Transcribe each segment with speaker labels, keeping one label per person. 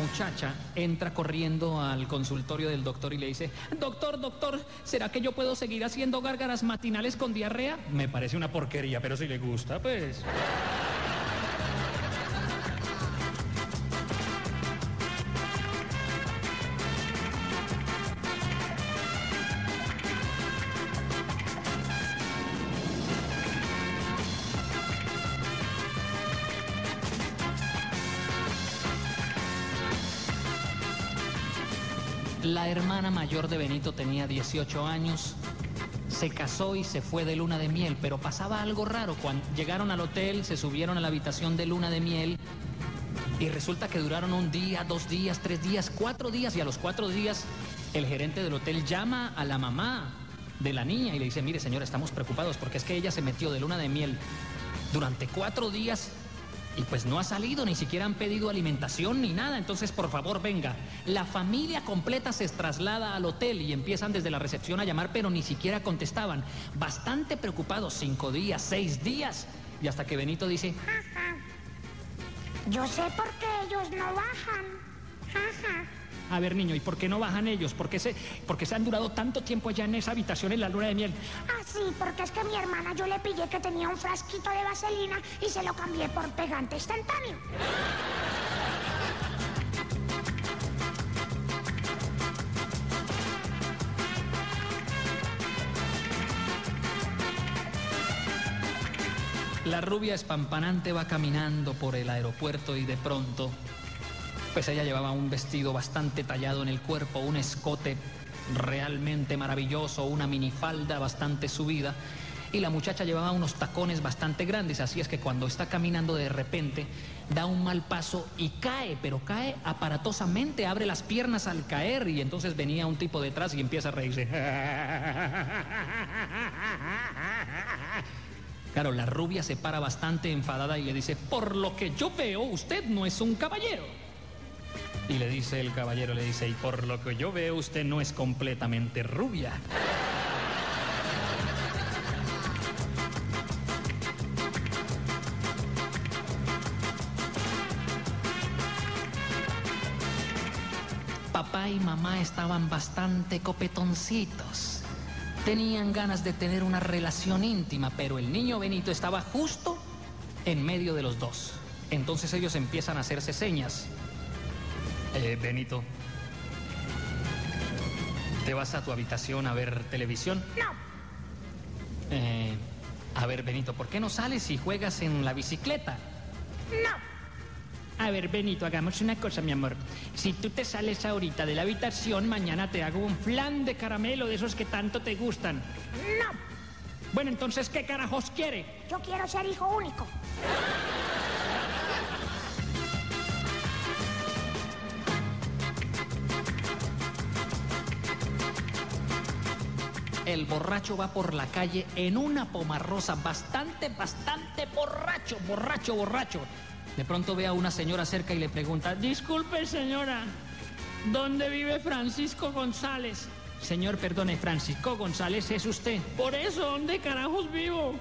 Speaker 1: muchacha entra corriendo al consultorio del doctor y le dice, doctor, doctor, ¿será que yo puedo seguir haciendo gárgaras matinales con diarrea? Me parece una porquería, pero si le gusta, pues... mayor de Benito tenía 18 años, se casó y se fue de luna de miel, pero pasaba algo raro. Cuando llegaron al hotel, se subieron a la habitación de luna de miel y resulta que duraron un día, dos días, tres días, cuatro días y a los cuatro días el gerente del hotel llama a la mamá de la niña y le dice, mire señora, estamos preocupados porque es que ella se metió de luna de miel durante cuatro días y pues no ha salido, ni siquiera han pedido alimentación ni nada. Entonces, por favor, venga. La familia completa se traslada al hotel y empiezan desde la recepción a llamar, pero ni siquiera contestaban. Bastante preocupados, cinco días, seis días. Y hasta que Benito dice,
Speaker 2: Yo sé por qué ellos no bajan. Jaja.
Speaker 1: A ver niño, ¿y por qué no bajan ellos? ¿Por qué se, por qué se han durado tanto tiempo allá en esa habitación en la luna de miel?
Speaker 2: Ah, sí, porque es que mi hermana yo le pillé que tenía un frasquito de vaselina y se lo cambié por pegante instantáneo.
Speaker 1: La rubia espampanante va caminando por el aeropuerto y de pronto, pues ella llevaba un vestido bastante tallado en el cuerpo, un escote realmente maravilloso, una minifalda bastante subida y la muchacha llevaba unos tacones bastante grandes, así es que cuando está caminando de repente da un mal paso y cae, pero cae aparatosamente, abre las piernas al caer y entonces venía un tipo detrás y empieza a reírse. Claro, la rubia se para bastante enfadada y le dice, por lo que yo veo, usted no es un caballero. Y le dice el caballero, le dice, y por lo que yo veo, usted no es completamente rubia. Papá y mamá estaban bastante copetoncitos. Tenían ganas de tener una relación íntima, pero el niño Benito estaba justo en medio de los dos. Entonces ellos empiezan a hacerse señas. Eh, Benito, ¿te vas a tu habitación a ver televisión?
Speaker 2: No,
Speaker 1: Eh, a ver, Benito, ¿por qué no sales y juegas en la bicicleta?
Speaker 2: no.
Speaker 3: A ver, Benito, hagamos una cosa, mi amor. Si tú te sales ahorita de la habitación, mañana te hago un flan de caramelo de esos que tanto te gustan.
Speaker 2: No,
Speaker 3: Bueno, entonces, ¿qué carajos quiere?
Speaker 2: yo quiero ser hijo único.
Speaker 1: El borracho va por la calle en una pomarrosa, bastante, bastante borracho, borracho, borracho. De pronto ve a una señora cerca y le pregunta,
Speaker 3: Disculpe, señora. ¿Dónde vive Francisco González?
Speaker 1: señor, perdone, Francisco González, ¿es usted?
Speaker 3: Por eso, ¿dónde carajos vivo?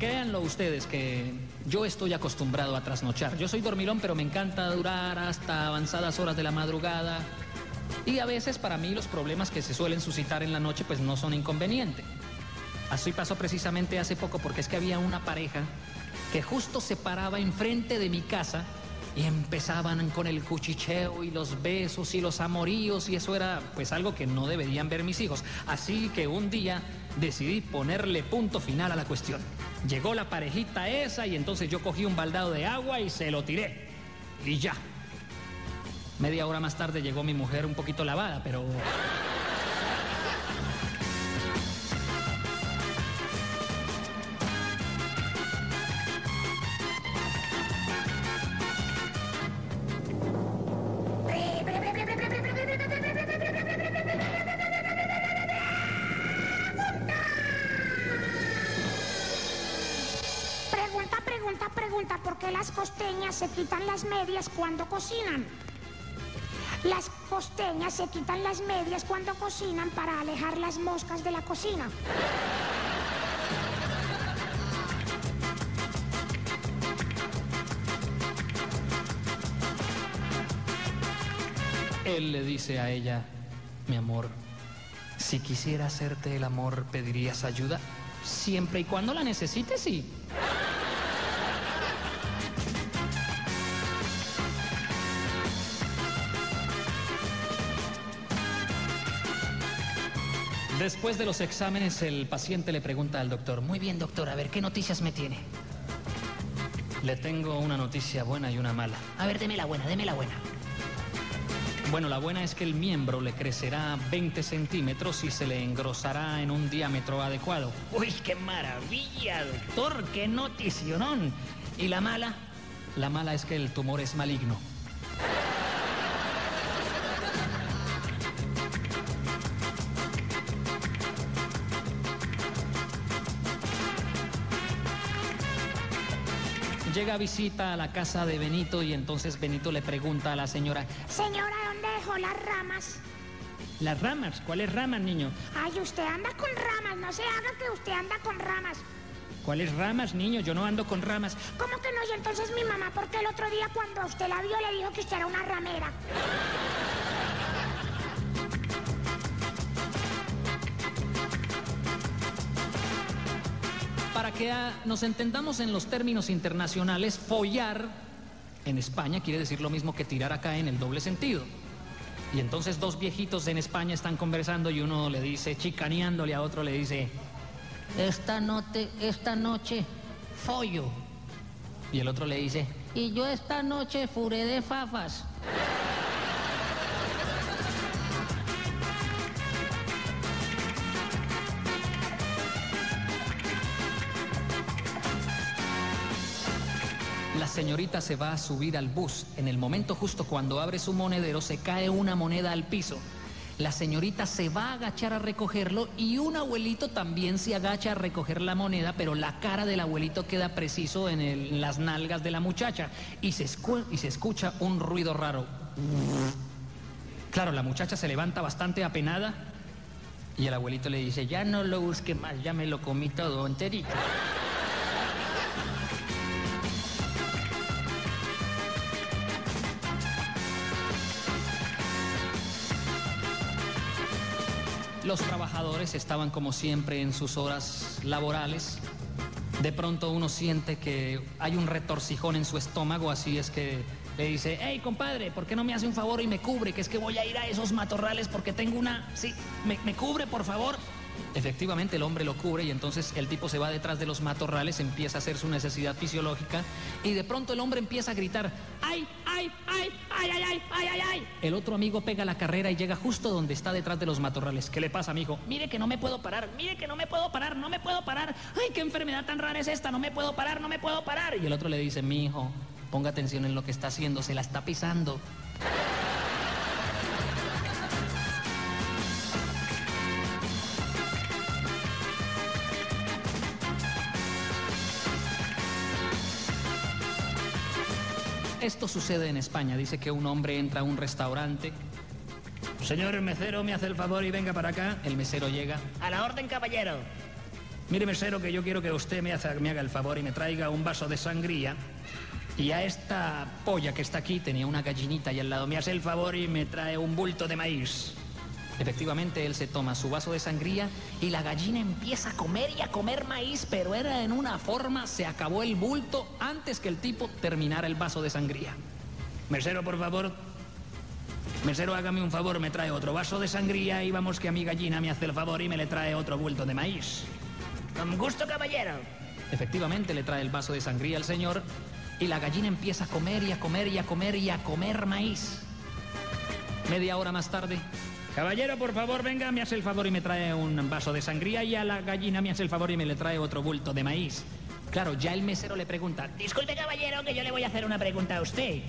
Speaker 1: Créanlo ustedes que yo estoy acostumbrado a trasnochar. Yo soy dormilón, pero me encanta durar hasta avanzadas horas de la madrugada. Y a veces para mí los problemas que se suelen suscitar en la noche pues no son inconveniente. Así pasó precisamente hace poco porque es que había una pareja que justo se paraba enfrente de mi casa y empezaban con el cuchicheo y los besos y los amoríos y eso era pues algo que no deberían ver mis hijos. Así que un día decidí ponerle punto final a la cuestión. Llegó la parejita esa y entonces yo cogí un baldado de agua y se lo tiré. Y ya. Media hora más tarde llegó mi mujer un poquito lavada, pero...
Speaker 2: se quitan las medias cuando cocinan? Las costeñas se quitan las medias cuando cocinan para alejar las moscas de la cocina.
Speaker 1: Él le dice a ella, mi amor, si quisiera hacerte el amor, ¿pedirías ayuda? Siempre y cuando la necesites, sí. Después de los exámenes, el paciente le pregunta al doctor, muy bien doctor, a ver, ¿qué noticias me tiene? Le tengo una noticia buena y una mala.
Speaker 3: A ver, deme la buena, deme la buena.
Speaker 1: Bueno, la buena es que el miembro le crecerá 20 centímetros y se le engrosará en un diámetro adecuado.
Speaker 3: Uy, qué maravilla, doctor, qué noticionón. ¿Y la mala?
Speaker 1: La mala es que el tumor es maligno. Llega a visita a la casa de Benito y entonces Benito le pregunta a la señora,
Speaker 2: Señora, ¿dónde dejó las ramas?
Speaker 3: ¿Las ramas? ¿Cuáles ramas, niño?
Speaker 2: Ay, usted anda con ramas, no se haga que usted anda con ramas.
Speaker 3: ¿Cuáles ramas, niño? Yo no ando con ramas.
Speaker 2: ¿Cómo que no? Y entonces mi mamá, porque el otro día cuando usted la vio le dijo que usted era una ramera.
Speaker 1: Para que ah, nos entendamos en los términos internacionales, follar en España quiere decir lo mismo que tirar acá en el doble sentido. Y entonces dos viejitos en España están conversando y uno le dice, chicaneándole a otro, le dice,
Speaker 4: Esta noche, esta noche, follo.
Speaker 1: y el otro le dice,
Speaker 4: Y yo esta noche furé de fafas.
Speaker 1: Señorita se va a subir al bus. En el momento justo cuando abre su monedero se cae una moneda al piso. La señorita se va a agachar a recogerlo y un abuelito también se agacha a recoger la moneda, pero la cara del abuelito queda preciso en, las nalgas de la muchacha y se, y se escucha un ruido raro. Claro, la muchacha se levanta bastante apenada y el abuelito le dice, ya no lo busque más, ya me lo comí todo enterito. Los trabajadores estaban como siempre en sus horas laborales. De pronto uno siente que hay un retorcijón en su estómago, así es que le dice, hey compadre, ¿por qué no me hace un favor y me cubre? Que es que voy a ir a esos matorrales porque tengo una... Sí, me, me cubre, por favor. Efectivamente, el hombre lo cubre y entonces el tipo se va detrás de los matorrales, empieza a hacer su necesidad fisiológica y de pronto el hombre empieza a gritar, ¡ay, ay, ay, ay, ay, ay, ay, ay, ay! El otro amigo pega la carrera y llega justo donde está detrás de los matorrales. ¿Qué le pasa, amigo?
Speaker 3: Mire que no me puedo parar, mire que no me puedo parar, no me puedo parar. Ay, qué enfermedad tan rara es esta, no me puedo parar, no me puedo parar.
Speaker 1: Y el otro le dice, mi hijo, ponga atención en lo que está haciendo, se la está pisando. Esto sucede en España. Dice que un hombre entra a un restaurante,
Speaker 3: Señor mesero, me hace el favor y venga para acá.
Speaker 1: el mesero llega,
Speaker 3: A la orden, caballero. Mire, mesero, que yo quiero que usted me, haga- me haga el favor y me traiga un vaso de sangría. Y a esta polla que está aquí,
Speaker 1: tenía una gallinita y al lado
Speaker 3: me hace el favor y me trae un bulto de maíz.
Speaker 1: Efectivamente, él se toma su vaso de sangría y la gallina empieza a comer y a comer maíz, pero era en una forma, se acabó el bulto antes que el tipo terminara el vaso de sangría.
Speaker 3: Mesero, por favor. Mesero, hágame un favor, me trae otro vaso de sangría y vamos que a mi gallina me hace el favor y me le trae otro bulto de maíz. Con gusto, caballero.
Speaker 1: Efectivamente, le trae el vaso de sangría al señor y la gallina empieza a comer y a comer y a comer y a comer maíz. Media hora más tarde,
Speaker 3: Caballero, por favor, venga, me hace el favor y me trae un vaso de sangría y a la gallina me hace el favor y me le trae otro bulto de maíz.
Speaker 1: claro, ya el mesero le pregunta,
Speaker 3: Disculpe, caballero, que yo le voy a hacer una pregunta a usted.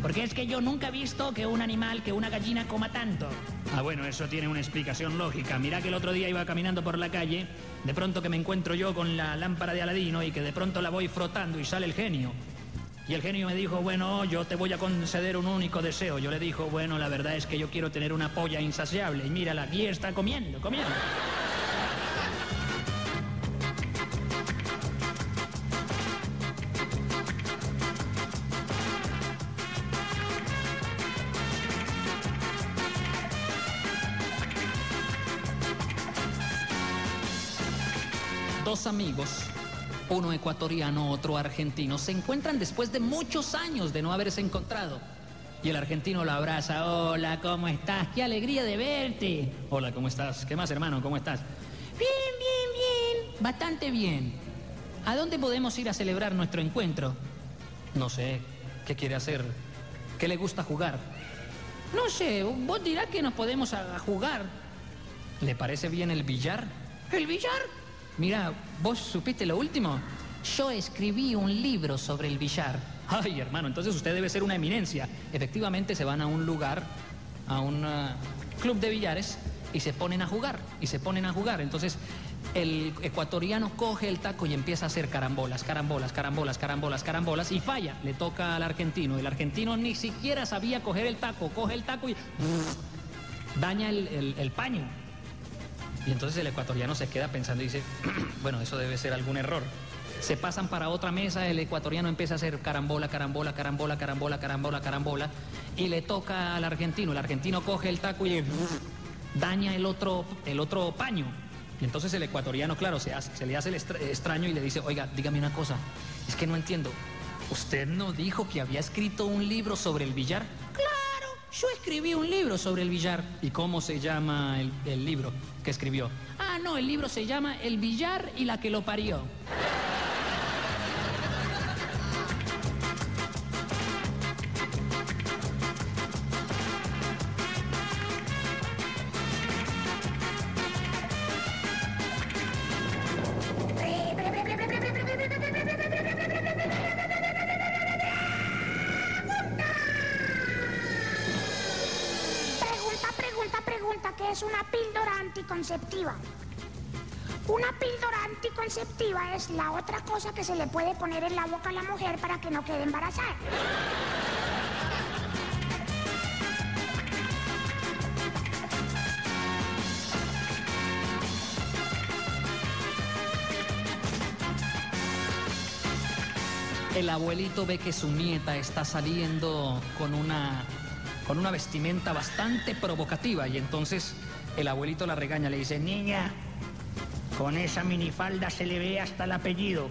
Speaker 3: Porque es que yo nunca he visto que un animal, que una gallina coma tanto. Ah, bueno, eso tiene una explicación lógica. Mira que el otro día iba caminando por la calle, de pronto que me encuentro yo con la lámpara de Aladino y que de pronto la voy frotando y sale el genio. Y el genio me dijo, bueno, yo te voy a conceder un único deseo. Yo le dijo, bueno, la verdad es que yo quiero tener una polla insaciable. Y mírala, aquí está comiendo, comiendo.
Speaker 1: Uno ecuatoriano, otro argentino, se encuentran después de muchos años de no haberse encontrado. Y el argentino lo abraza. Hola, ¿cómo estás? Qué alegría de verte. Hola, ¿cómo estás? ¿Qué más, hermano? ¿Cómo estás? Bien, bien, bien. Bastante bien. ¿A dónde podemos ir a celebrar nuestro encuentro? No sé. ¿Qué quiere hacer? ¿Qué le gusta jugar? No sé. Vos dirás que nos podemos jugar. ¿Le parece bien el billar? ¿El billar? Mira, ¿vos supiste lo último? Yo escribí un libro sobre el billar. Ay, hermano, entonces usted debe ser una eminencia. Efectivamente se van a un lugar, a un ah, club de billares, y se ponen a jugar, y se ponen a jugar. Entonces el ecuatoriano coge el taco y empieza a hacer carambolas, carambolas, carambolas, carambolas, carambolas, y falla. Le toca al argentino. El argentino ni siquiera sabía coger el taco, coge el taco y daña el, el- el paño. Y entonces el ecuatoriano se queda pensando y dice, bueno, eso debe ser algún error. Se pasan para otra mesa, el ecuatoriano empieza a hacer carambola, carambola, carambola, carambola, carambola, carambola, y le toca al argentino. El argentino coge el taco y daña el otro, el otro paño. Y entonces el ecuatoriano, claro, se, hace- se le hace el extra- extraño y le dice, oiga, dígame una cosa, es que no entiendo. ¿Usted no dijo que había escrito un libro sobre el billar? Yo escribí un libro sobre el billar. ¿Y cómo se llama el, el libro que escribió? Ah, no, el libro se llama El billar y la que lo parió.
Speaker 2: Se le puede poner en la boca a la mujer para que no quede embarazada.
Speaker 1: El abuelito ve que su nieta está saliendo con una, con una vestimenta bastante provocativa y entonces el abuelito la regaña, le dice, niña,
Speaker 3: Con esa minifalda se le ve hasta el apellido.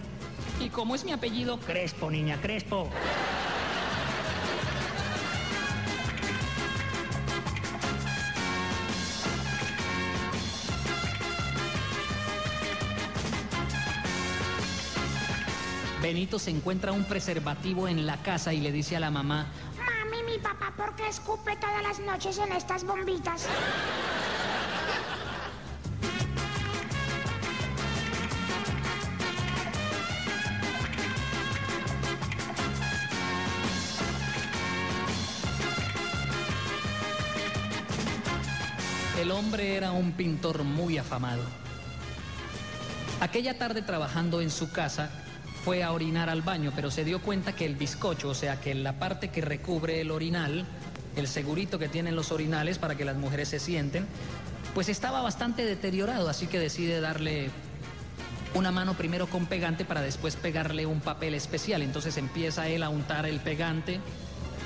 Speaker 1: ¿Y cómo es mi apellido?
Speaker 3: Crespo, niña, Crespo.
Speaker 1: Benito se encuentra un preservativo en la casa y le dice a la mamá,
Speaker 2: Mami, mi papá, ¿por qué escupe todas las noches en estas bombitas?
Speaker 1: Era un pintor muy afamado. Aquella tarde trabajando en su casa, fue a orinar al baño, pero se dio cuenta que el bizcocho, o sea, que la parte que recubre el orinal, el segurito que tienen los orinales para que las mujeres se sienten, pues estaba bastante deteriorado, así que decide darle una mano primero con pegante para después pegarle un papel especial. Entonces empieza él a untar el pegante,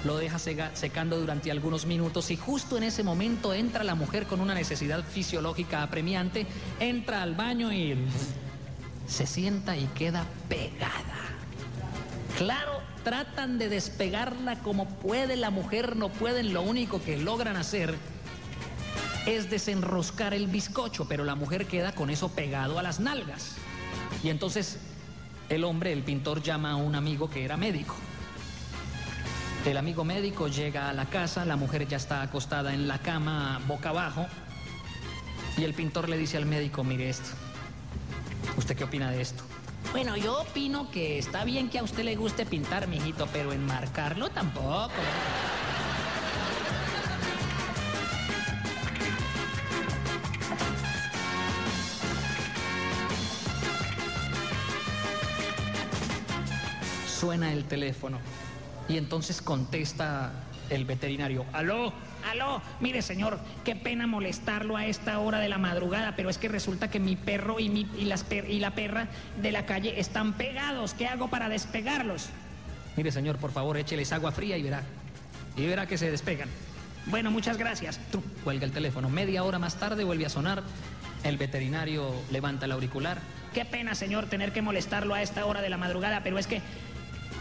Speaker 1: lo deja secando durante algunos minutos y justo en ese momento entra la mujer con una necesidad fisiológica apremiante, entra al baño y se sienta y queda pegada. Claro, tratan de despegarla como puede, la mujer no pueden, lo único que logran hacer es desenroscar el bizcocho, pero la mujer queda con eso pegado a las nalgas. Y entonces el hombre, el pintor, llama a un amigo que era médico. El amigo médico llega a la casa, la mujer ya está acostada en la cama boca abajo y el pintor le dice al médico, mire esto, ¿usted qué opina de esto? Bueno, yo opino que está bien que a usted le guste pintar, mijito, pero enmarcarlo tampoco. Suena el teléfono y entonces contesta el veterinario.
Speaker 3: Aló, aló, mire señor, qué pena molestarlo a esta hora de la madrugada, pero es que resulta que mi perro y, mi, y, las per- y la perra de la calle están pegados. ¿Qué hago para despegarlos?
Speaker 1: Mire, señor, por favor, écheles agua fría y verá. Y verá que se despegan.
Speaker 3: Bueno, muchas gracias.
Speaker 1: Tru, Cuelga el teléfono. Media hora más tarde vuelve a sonar. El veterinario levanta el auricular.
Speaker 3: Qué pena, señor, tener que molestarlo a esta hora de la madrugada, pero es que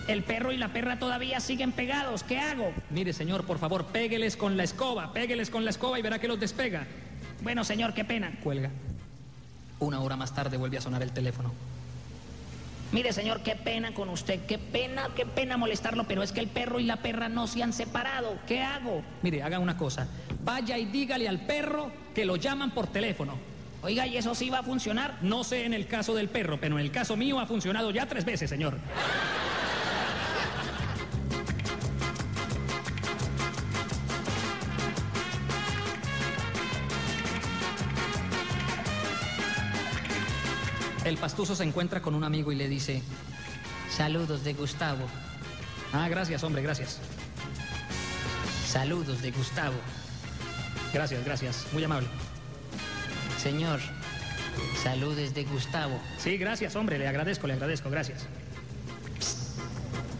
Speaker 3: el perro y la perra todavía siguen pegados. ¿Qué hago?
Speaker 1: Mire, señor, por favor, pégueles con la escoba. Pégueles con la escoba y verá que los despega.
Speaker 3: Bueno, señor, qué pena.
Speaker 1: Cuelga. Una hora más tarde vuelve a sonar el teléfono.
Speaker 3: Mire, señor, qué pena con usted. Qué pena, qué pena molestarlo, pero es que el perro y la perra no se han separado. ¿Qué hago?
Speaker 1: Mire, haga una cosa. Vaya y dígale al perro que lo llaman por teléfono.
Speaker 3: Oiga, ¿y eso sí va a funcionar?
Speaker 1: No sé en el caso del perro, pero en el caso mío ha funcionado ya tres veces, señor. El pastuso se encuentra con un amigo y le dice,
Speaker 4: Saludos de Gustavo.
Speaker 1: ah, gracias, hombre, gracias.
Speaker 4: Saludos de Gustavo.
Speaker 1: Gracias, gracias. Muy amable.
Speaker 4: Señor, saludes de Gustavo.
Speaker 1: Sí, gracias, hombre, le agradezco, le agradezco, gracias.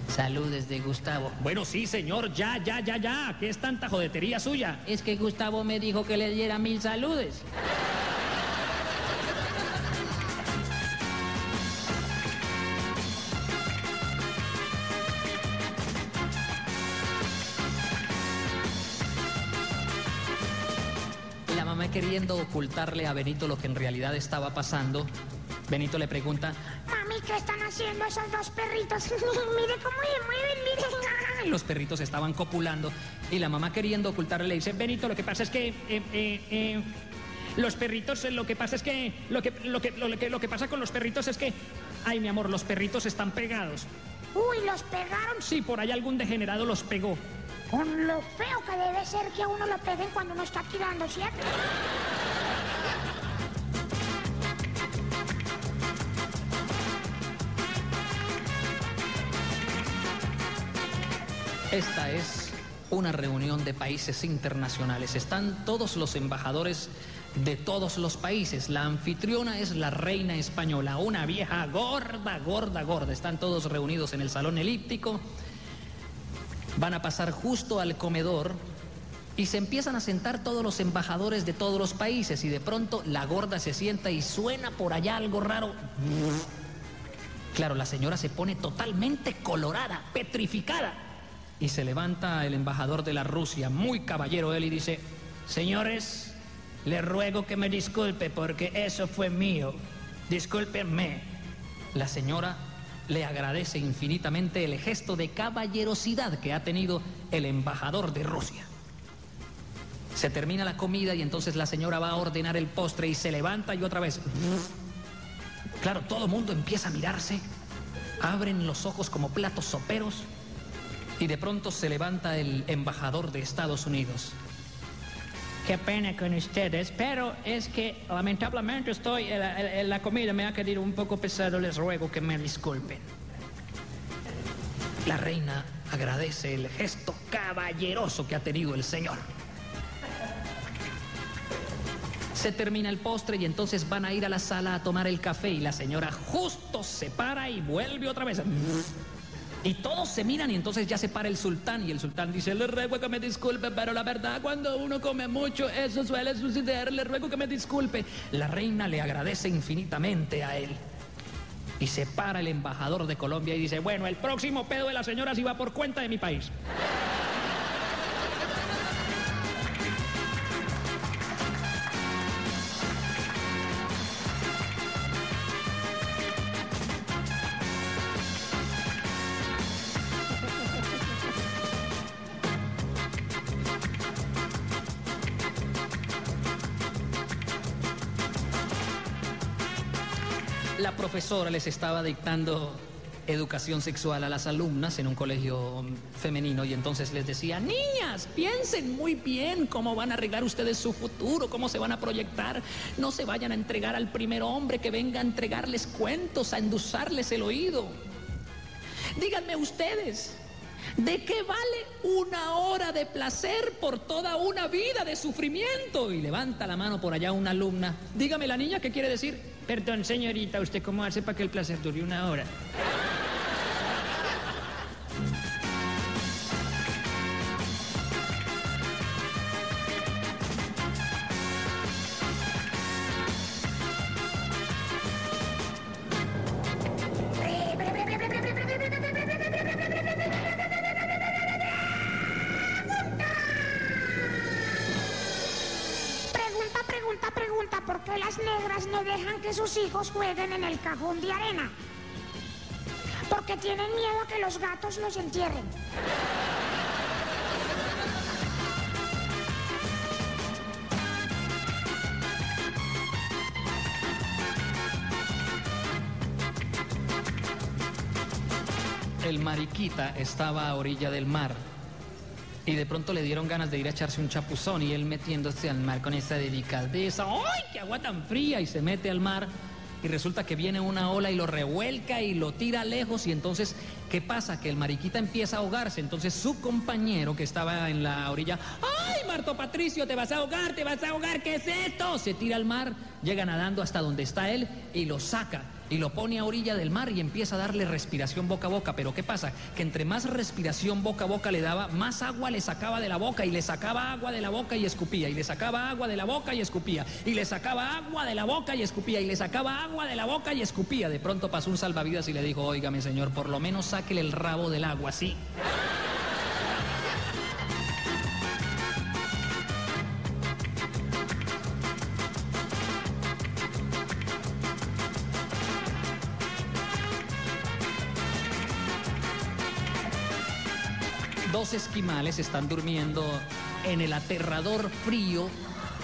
Speaker 4: Saludes de Gustavo.
Speaker 1: Bueno, sí, señor, ya, ya, ya, ya. ¿Qué es tanta jodetería suya?
Speaker 4: Es que Gustavo me dijo que le diera mil saludes.
Speaker 1: Queriendo ocultarle a Benito lo que en realidad estaba pasando, Benito le pregunta,
Speaker 2: Mami, ¿qué están haciendo esos dos perritos? mire cómo se mueven, mire.
Speaker 1: los perritos estaban copulando y la mamá queriendo ocultarle le dice,
Speaker 3: Benito, lo que pasa es que... eh, eh, eh, los perritos, lo que pasa es que lo que, lo, que, lo, que, lo que pasa con los perritos es que... Ay, mi amor, los perritos están pegados.
Speaker 2: Uy, los pegaron.
Speaker 3: Sí, por ahí algún degenerado los pegó.
Speaker 2: Con lo feo que debe ser que a uno lo peguen cuando uno está tirando, ¿cierto?
Speaker 1: esta es una reunión de países internacionales. Están todos los embajadores de todos los países. La anfitriona es la reina española, una vieja gorda, gorda, gorda. Están todos reunidos en el salón elíptico. Van a pasar justo al comedor y se empiezan a sentar todos los embajadores de todos los países y de pronto la gorda se sienta y suena por allá algo raro. Claro, la señora se pone totalmente colorada, petrificada. Y se levanta el embajador de la Rusia, muy caballero él, y dice,
Speaker 3: Señores, les ruego que me disculpe porque eso fue mío. Discúlpenme.
Speaker 1: la señora le agradece infinitamente el gesto de caballerosidad que ha tenido el embajador de Rusia. Se termina la comida y entonces la señora va a ordenar el postre y se levanta y otra vez. Claro, todo el mundo empieza a mirarse, abren los ojos como platos soperos y de pronto se levanta el embajador de Estados Unidos.
Speaker 3: Qué pena con ustedes, pero es que lamentablemente estoy, en la, en la comida me ha quedado un poco pesado, les ruego que me disculpen.
Speaker 1: La reina agradece el gesto caballeroso que ha tenido el señor. Se termina el postre y entonces van a ir a la sala a tomar el café y la señora justo se para y vuelve otra vez. Y todos se miran y entonces ya se para el sultán y el sultán dice, le ruego que me disculpe, pero la verdad cuando uno come mucho eso suele suceder, le ruego que me disculpe. La reina le agradece infinitamente a él. Y se para el embajador de Colombia y dice, bueno, el próximo pedo de la señora sí va por cuenta de mi país. Profesora les estaba dictando educación sexual a las alumnas en un colegio femenino y entonces les decía, niñas, piensen muy bien cómo van a arreglar ustedes su futuro, cómo se van a proyectar, no se vayan a entregar al primer hombre que venga a entregarles cuentos, a endulzarles el oído. Díganme ustedes, ¿de qué vale una hora de placer por toda una vida de sufrimiento? Y levanta la mano por allá una alumna. Dígame la niña, ¿qué quiere decir?
Speaker 3: Perdón, señorita, ¿usted cómo hace para que el placer dure una hora?
Speaker 2: ¿Por qué las negras no dejan que sus hijos jueguen en el cajón de arena? Porque tienen miedo a que los gatos los entierren.
Speaker 1: El mariquita estaba a orilla del mar y de pronto le dieron ganas de ir a echarse un chapuzón y él metiéndose al mar con esa delicadeza. ¡Ay, qué agua tan fría! Y se mete al mar y resulta que viene una ola y lo revuelca y lo tira lejos y entonces, ¿qué pasa? Que el mariquita empieza a ahogarse. Entonces su compañero que estaba en la orilla, ¡ay, Marto Patricio, te vas a ahogar, te vas a ahogar! ¿Qué es esto? Se tira al mar, llega nadando hasta donde está él y lo saca y lo pone a orilla del mar y empieza a darle respiración boca a boca. Pero ¿qué pasa? Que entre más respiración boca a boca le daba, más agua le sacaba de la boca y le sacaba agua de la boca y escupía, y le sacaba agua de la boca y escupía, y le sacaba agua de la boca y escupía, y le sacaba agua de la boca y escupía. De pronto pasó un salvavidas y le dijo, óigame señor, por lo menos sáquele el rabo del agua, sí. Esquimales están durmiendo en el aterrador frío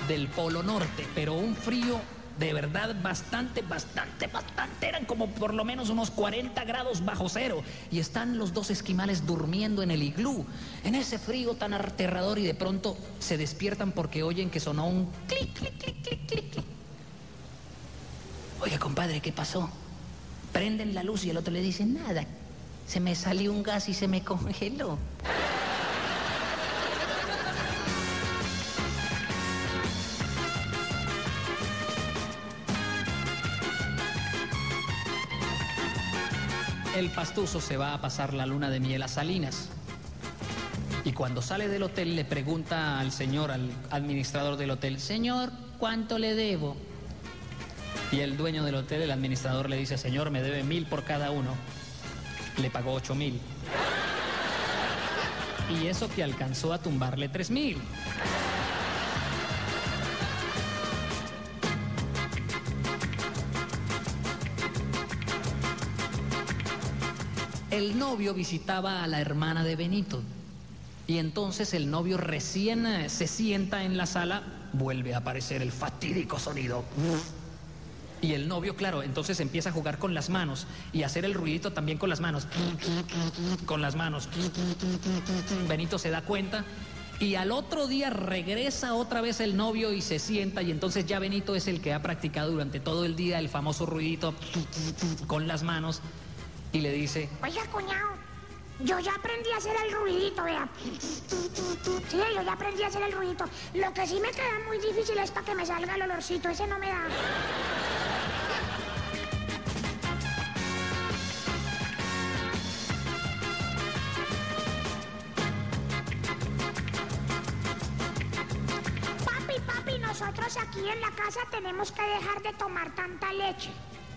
Speaker 1: del Polo Norte, pero un frío de verdad bastante, bastante, bastante. Eran como por lo menos unos 40 grados bajo cero. Y están los dos esquimales durmiendo en el iglú, en ese frío tan aterrador y de pronto se despiertan porque oyen que sonó un clic, clic, clic, clic, clic, clic. Oye, compadre, ¿qué pasó? Prenden la luz y el otro le dice, nada, se me salió un gas y se me congeló. El pastuso se va a pasar la luna de miel a Salinas. Y cuando sale del hotel le pregunta al señor, al administrador del hotel, señor, ¿cuánto le debo? Y el dueño del hotel, el administrador, le dice, señor, me debe mil por cada uno. Le pagó ocho mil. Y eso que alcanzó a tumbarle tres mil. El novio visitaba a la hermana de Benito. Y entonces el novio recién eh, se sienta en la sala, vuelve a aparecer el fatídico sonido. Y el novio, claro, entonces empieza a jugar con las manos y hacer el ruidito también con las manos. Con las manos. Benito se da cuenta y al otro día regresa otra vez el novio y se sienta y entonces ya Benito es el que ha practicado durante todo el día el famoso ruidito con las manos y le dice,
Speaker 2: Oiga, cuñado, yo ya aprendí a hacer el ruidito, vea. Sí, yo ya aprendí a hacer el ruidito. Lo que sí me queda muy difícil es para que me salga el olorcito, ese no me da. Papi, papi, nosotros aquí en la casa tenemos que dejar de tomar tanta leche.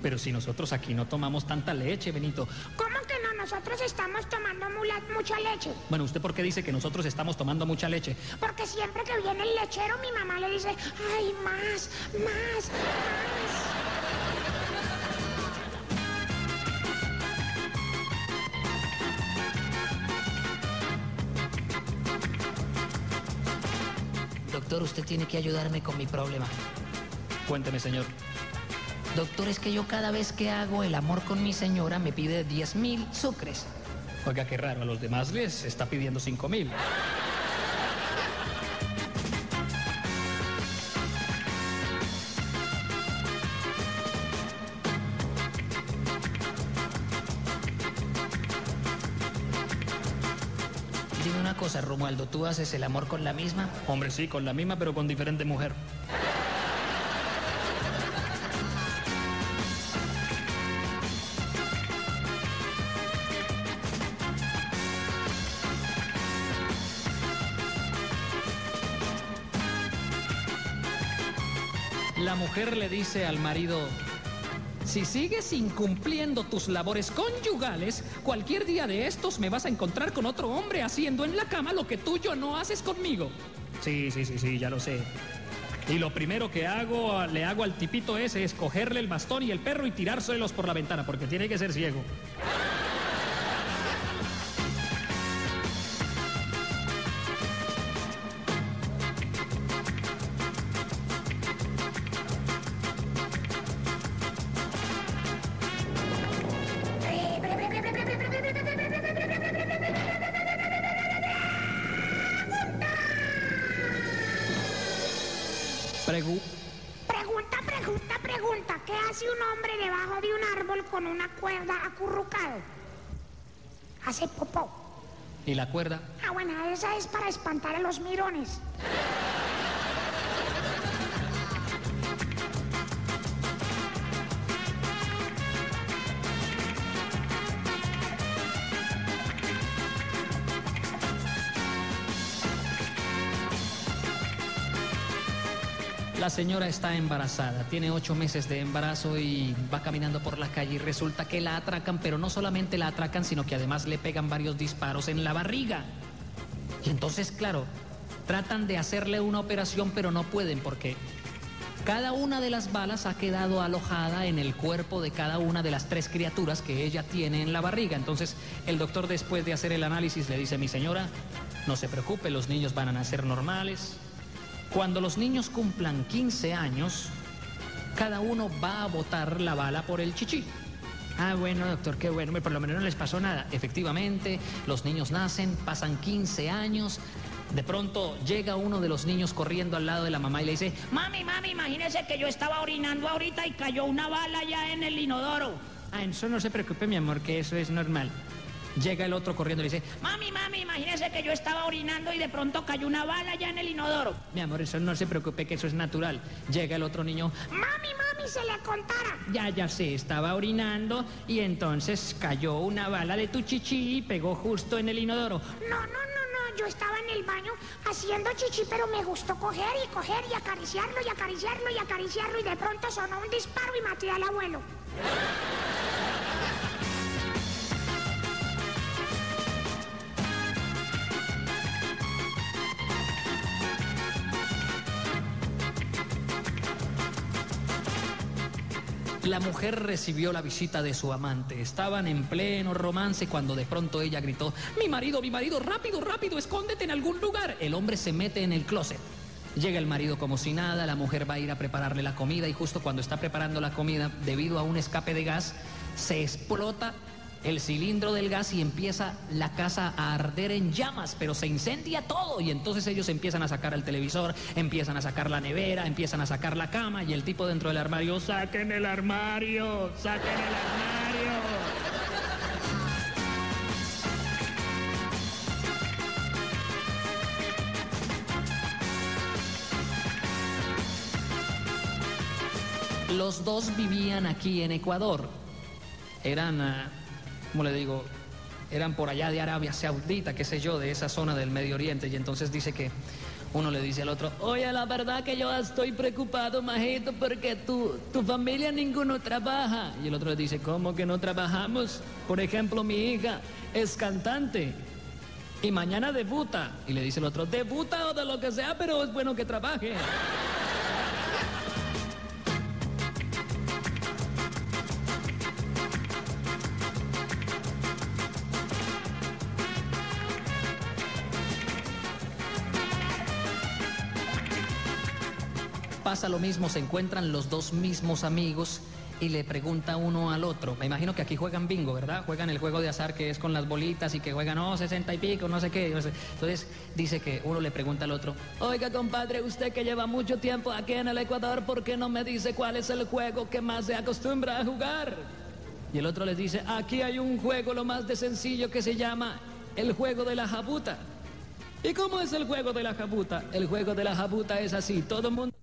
Speaker 1: Pero si nosotros aquí no tomamos tanta leche, Benito.
Speaker 2: ¿Cómo que no? Nosotros estamos tomando mula- mucha leche.
Speaker 1: Bueno, ¿usted por qué dice que nosotros estamos tomando mucha leche?
Speaker 2: Porque siempre que viene el lechero, mi mamá le dice, ay, más, más, más.
Speaker 4: Doctor, usted tiene que ayudarme con mi problema.
Speaker 1: Cuénteme, señor.
Speaker 4: Doctor, es que yo cada vez que hago el amor con mi señora me pide 10 mil sucres.
Speaker 1: Oiga, qué raro, a los demás les está pidiendo cinco mil.
Speaker 4: Dime una cosa, Romualdo, ¿tú haces el amor con la misma?
Speaker 1: Hombre, sí, con la misma, pero con diferente mujer. Mujer le dice al marido, si sigues incumpliendo tus labores conyugales, cualquier día de estos me vas a encontrar con otro hombre haciendo en la cama lo que tú yo no haces conmigo. Sí, sí, sí, sí, ya lo sé. Y lo primero que hago, le hago al tipito ese es cogerle el bastón y el perro y tirárselos por la ventana, porque tiene que ser ciego.
Speaker 2: Hace popó.
Speaker 1: y la cuerda.
Speaker 2: Ah, bueno, esa es para espantar a los mirones.
Speaker 1: La señora está embarazada, tiene ocho meses de embarazo y va caminando por la calle y resulta que la atracan, pero no solamente la atracan, sino que además le pegan varios disparos en la barriga. Y entonces, claro, tratan de hacerle una operación, pero no pueden porque cada una de las balas ha quedado alojada en el cuerpo de cada una de las tres criaturas que ella tiene en la barriga. Entonces, el doctor después de hacer el análisis le dice, mi señora, no se preocupe, los niños van a nacer normales. Cuando los niños cumplan 15 años, cada uno va a botar la bala por el chichi. Ah, bueno, doctor, qué bueno, por lo menos no les pasó nada. Efectivamente, los niños nacen, pasan 15 años. De pronto llega uno de los niños corriendo al lado de la mamá y le dice,
Speaker 3: Mami, mami, imagínese que yo estaba orinando ahorita y cayó una bala ya en el inodoro.
Speaker 1: ah, eso no se preocupe, mi amor, que eso es normal. Llega el otro corriendo y le dice,
Speaker 3: Mami, mami, imagínese que yo estaba orinando y de pronto cayó una bala ya en el inodoro.
Speaker 1: mi amor, eso no se preocupe, que eso es natural. Llega el otro niño,
Speaker 2: Mami, mami, se le contara.
Speaker 1: ya, ya sé, estaba orinando y entonces cayó una bala de tu chichi y pegó justo en el inodoro.
Speaker 2: No, no, no, no. Yo estaba en el baño haciendo chichi, pero me gustó coger y coger y acariciarlo y acariciarlo y acariciarlo y de pronto sonó un disparo y maté al abuelo.
Speaker 1: La mujer recibió la visita de su amante. Estaban en pleno romance cuando de pronto ella gritó, mi marido, mi marido, rápido, rápido, escóndete en algún lugar. El hombre se mete en el closet. Llega el marido como si nada, la mujer va a ir a prepararle la comida y justo cuando está preparando la comida, debido a un escape de gas, se explota el cilindro del gas y empieza la casa a arder en llamas, pero se incendia todo y entonces ellos empiezan a sacar el televisor, empiezan a sacar la nevera, empiezan a sacar la cama y el tipo dentro del armario, saquen el armario, saquen el armario. Los dos vivían aquí en Ecuador. Eran, ah, ¿cómo le digo? Eran por allá de Arabia Saudita, qué sé yo, de esa zona del Medio Oriente. Y entonces dice que uno le dice al otro, oye, la verdad que yo estoy preocupado, majito, porque tu, tu familia ninguno trabaja. Y el otro le dice, ¿cómo que no trabajamos? Por ejemplo, mi hija es cantante. Y mañana debuta. Y le dice el otro, debuta o de lo que sea, pero es bueno que trabaje. Pasa lo mismo, se encuentran los dos mismos amigos y le pregunta uno al otro. Me imagino que aquí juegan bingo, ¿verdad? Juegan el juego de azar que es con las bolitas y que juegan, oh, sesenta y pico, no sé qué. Entonces dice que uno le pregunta al otro, oiga compadre, usted que lleva mucho tiempo aquí en el Ecuador, ¿por qué no me dice cuál es el juego que más se acostumbra a jugar? Y el otro le dice, aquí hay un juego lo más de sencillo que se llama el juego de la jabuta. ¿Y cómo es el juego de la jabuta? El juego de la jabuta es así, todo el mundo...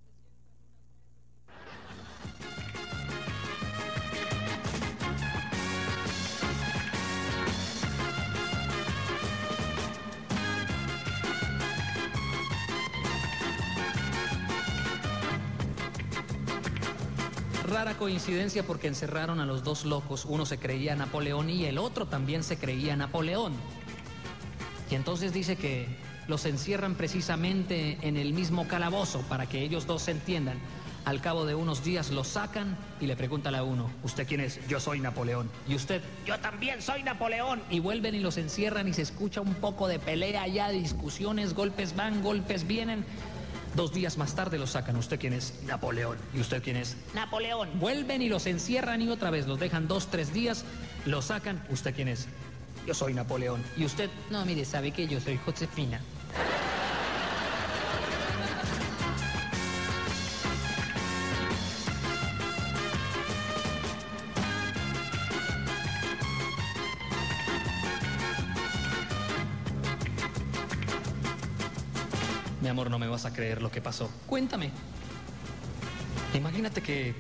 Speaker 1: coincidencia porque encerraron a los dos locos. Uno se creía Napoleón y el otro también se creía Napoleón. Y entonces dice que los encierran precisamente en el mismo calabozo para que ellos dos se entiendan. Al cabo de unos días los sacan y le preguntan a uno, ¿usted quién es? Yo soy Napoleón. ¿Y usted?
Speaker 3: Yo también soy Napoleón.
Speaker 1: Y vuelven y los encierran y se escucha un poco de pelea allá, discusiones, golpes van, golpes vienen. Dos días más tarde los sacan. ¿Usted quién es? Napoleón. ¿Y usted quién es?
Speaker 3: Napoleón.
Speaker 1: Vuelven y los encierran y otra vez los dejan dos, tres días, los sacan. ¿Usted quién es? Yo soy Napoleón. ¿Y usted?
Speaker 4: No, mire, sabe que yo soy Josefina.
Speaker 1: A creer lo que pasó. Cuéntame. Imagínate que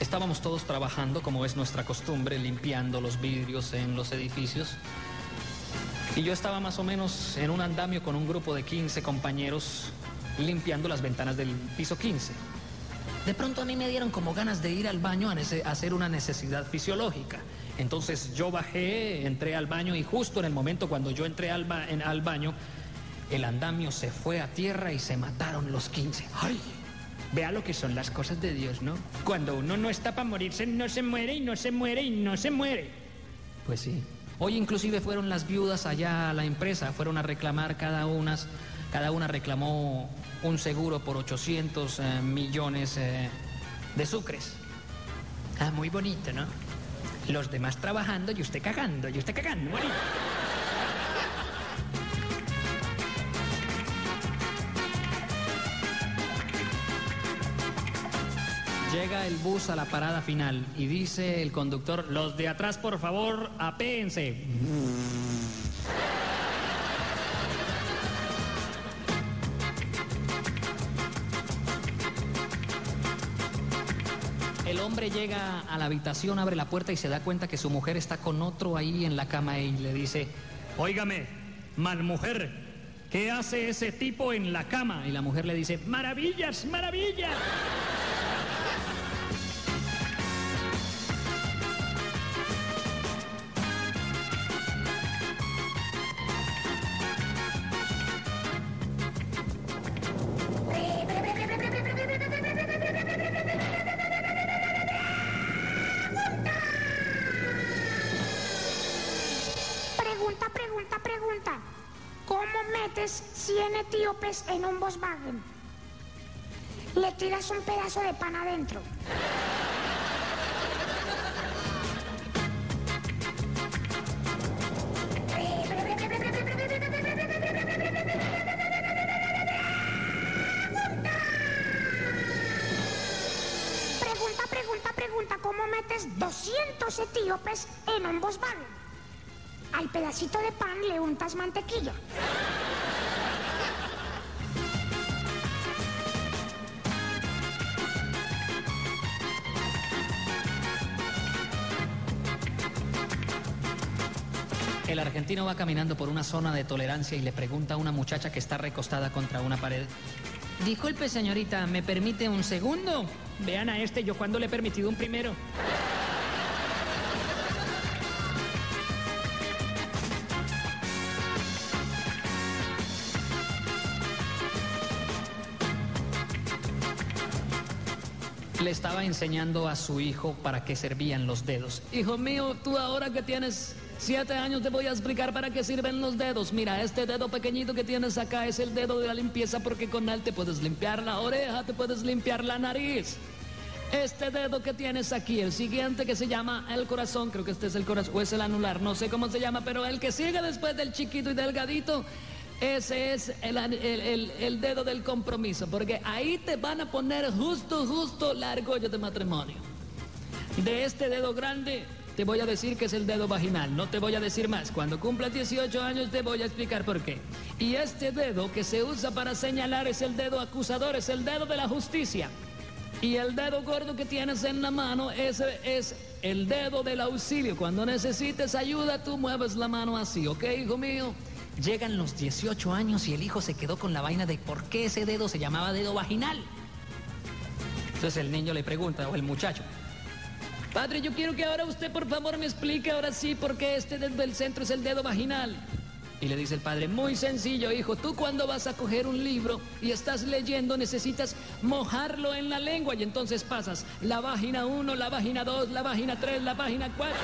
Speaker 1: estábamos todos trabajando, como es nuestra costumbre, limpiando los vidrios en los edificios. Y yo estaba más o menos en un andamio con un grupo de 15 compañeros limpiando las ventanas del piso 15. De pronto a mí me dieron como ganas de ir al baño a, hacer una necesidad fisiológica. Entonces yo bajé, entré al baño y justo en el momento cuando yo entré al baño, el andamio se fue a tierra y se mataron los 15. ¡Ay!
Speaker 3: Vea lo que son las cosas de Dios, ¿no? Cuando uno no está para morirse, no se muere y no se muere y no se muere.
Speaker 1: Pues sí. Hoy inclusive fueron las viudas allá a la empresa, fueron a reclamar cada una, cada una reclamó un seguro por 800 eh, millones eh, de sucres.
Speaker 3: Ah, muy bonito, ¿no? Los demás trabajando y usted cagando, y usted cagando, bonito.
Speaker 1: Llega el bus a la parada final y dice el conductor, los de atrás por favor, apéense. El hombre llega a la habitación, abre la puerta y se da cuenta que su mujer está con otro ahí en la cama y le dice, Óigame, mal mujer, ¿qué hace ese tipo en la cama? Y la mujer le dice,
Speaker 3: Maravillas, maravillas.
Speaker 2: 100 etíopes en un Volkswagen? Le tiras un pedazo de pan adentro. Pregunta, pregunta, pregunta. ¿Cómo metes 200 etíopes en un Volkswagen? Al pedacito de pan le untas mantequilla.
Speaker 1: El argentino va caminando por una zona de tolerancia y le pregunta a una muchacha que está recostada contra una pared.
Speaker 4: Disculpe, señorita, ¿me permite un segundo?
Speaker 3: Vean a este, yo cuando le he permitido un primero.
Speaker 1: Estaba enseñando a su hijo para qué servían los dedos. Hijo mío, tú ahora que tienes siete años te voy a explicar para qué sirven los dedos. Mira, este dedo pequeñito que tienes acá es el dedo de la limpieza porque con él te puedes limpiar la oreja, te puedes limpiar la nariz. Este dedo que tienes aquí, el siguiente que se llama el corazón, creo que este es el corazón, o es el anular, no sé cómo se llama, pero el que sigue después del chiquito y delgadito, ese es el, el- el dedo del compromiso, porque ahí te van a poner justo, justo la argolla de matrimonio. De este dedo grande te voy a decir que es el dedo vaginal, no te voy a decir más. Cuando cumplas 18 años te voy a explicar por qué. Y este dedo que se usa para señalar es el dedo acusador, es el dedo de la justicia. Y el dedo gordo que tienes en la mano, ese es el dedo del auxilio. Cuando necesites ayuda, tú mueves la mano así, ¿ok, hijo mío? Llegan los 18 años y el hijo se quedó con la vaina de por qué ese dedo se llamaba dedo vaginal. Entonces el niño le pregunta, o el muchacho, Padre, yo quiero que ahora usted por favor me explique ahora sí por qué este dedo del centro es el dedo vaginal. Y le dice el padre, muy sencillo, hijo, tú cuando vas a coger un libro y estás leyendo necesitas mojarlo en la lengua y entonces pasas la página 1, la página 2, la página 3, la página 4.